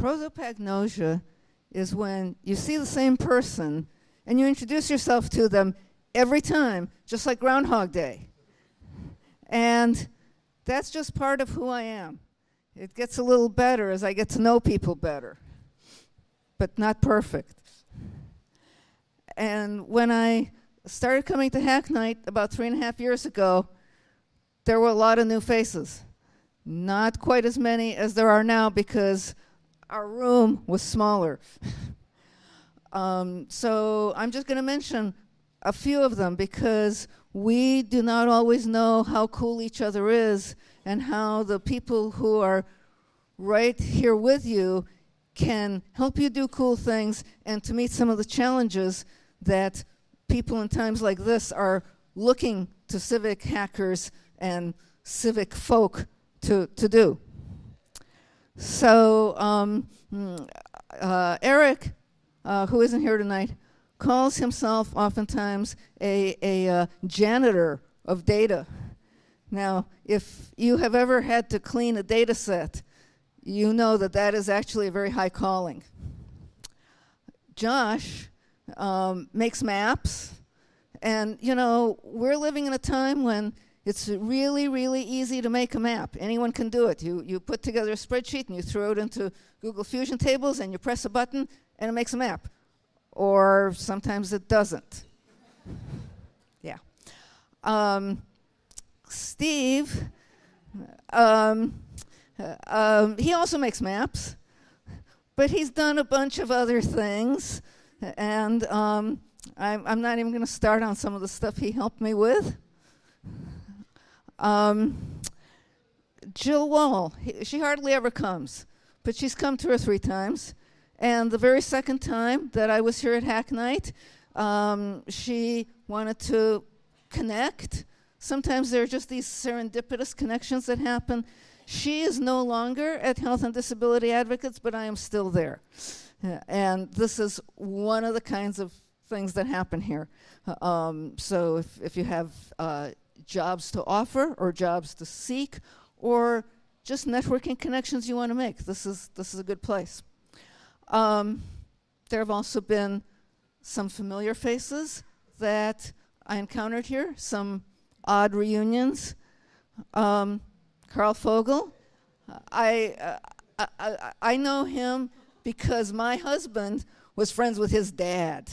Prosopagnosia is when you see the same person and you introduce yourself to them every time, just like Groundhog Day. And that's just part of who I am. It gets a little better as I get to know people better, but not perfect. And when I started coming to Hack Night about three and a half years ago, there were a lot of new faces. Not quite as many as there are now because our room was smaller. um, so I'm just going to mention a few of them because we do not always know how cool each other is and how the people who are right here with you can help you do cool things and to meet some of the challenges that people in times like this are looking to civic hackers and civic folk to, to do. So, um, mm, uh, Eric, uh, who isn't here tonight, calls himself oftentimes a, a uh, janitor of data. Now, if you have ever had to clean a data set, you know that that is actually a very high calling. Josh um, makes maps, and you know, we're living in a time when it's really, really easy to make a map. Anyone can do it. You, you put together a spreadsheet and you throw it into Google Fusion tables and you press a button and it makes a map or sometimes it doesn't. yeah. Um, Steve, um, uh, um, he also makes maps, but he's done a bunch of other things, and um, I'm, I'm, not even going to start on some of the stuff he helped me with. Um, Jill Wall, he, she hardly ever comes, but she's come two or three times. And the very second time that I was here at Hack Night, um, she wanted to connect. Sometimes there are just these serendipitous connections that happen. She is no longer at Health and Disability Advocates, but I am still there. Uh, and this is one of the kinds of things that happen here. Uh, um, so if, if you have uh, jobs to offer or jobs to seek or just networking connections you want to make, this is, this is a good place. Um, there have also been some familiar faces that I encountered here, some odd reunions. Um, Karl Fogel, I, uh, I, I know him because my husband was friends with his dad.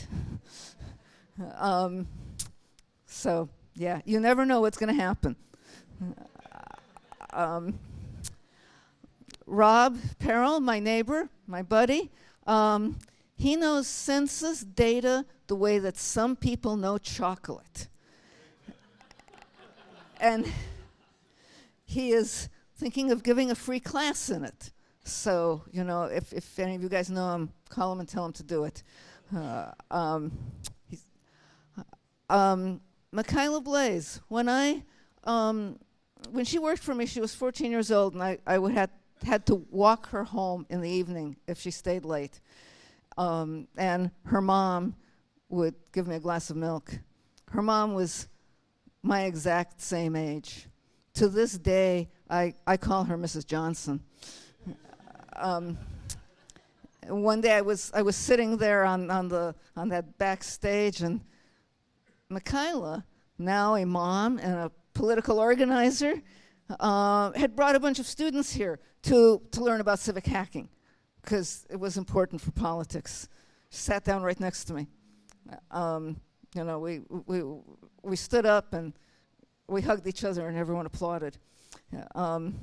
um, so, yeah, you never know what's going to happen. Um, Rob Paral, my neighbor, my buddy, um, he knows census data the way that some people know chocolate. and he is thinking of giving a free class in it. So, you know, if, if any of you guys know him, call him and tell him to do it. Uh, um, um, Michaela Blaze, when I, um, when she worked for me, she was 14 years old, and I, I would have had to walk her home in the evening if she stayed late. Um, and her mom would give me a glass of milk. Her mom was my exact same age. To this day, I, I call her Mrs. Johnson. um, one day I was I was sitting there on, on the on that backstage and Michaela, now a mom and a political organizer, uh, had brought a bunch of students here to, to learn about civic hacking because it was important for politics. She sat down right next to me. Um, you know, we, we, we stood up and we hugged each other and everyone applauded. Um,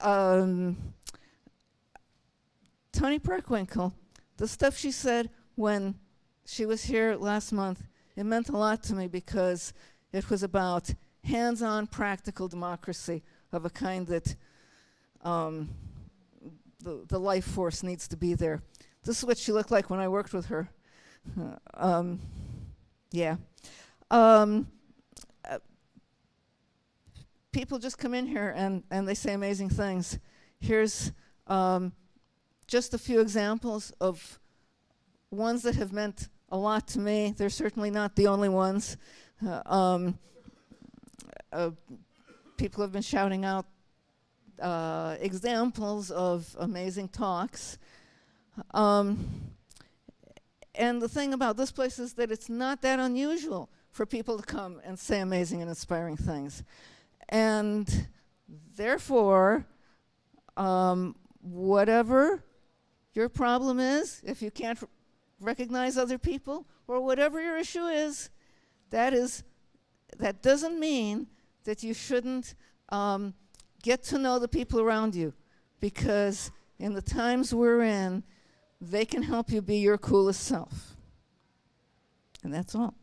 um, Toni Preckwinkle, the stuff she said when she was here last month, it meant a lot to me because it was about hands-on practical democracy of a kind that um, the, the life force needs to be there. This is what she looked like when I worked with her. Uh, um, yeah. Um, uh, people just come in here and, and they say amazing things. Here's um, just a few examples of ones that have meant a lot to me. They're certainly not the only ones. Uh, um, uh, people have been shouting out uh, examples of amazing talks. Um, and the thing about this place is that it's not that unusual for people to come and say amazing and inspiring things. And therefore, um, whatever your problem is, if you can't recognize other people, or whatever your issue is, that is that doesn't mean that you shouldn't um, get to know the people around you, because in the times we're in, they can help you be your coolest self. And that's all.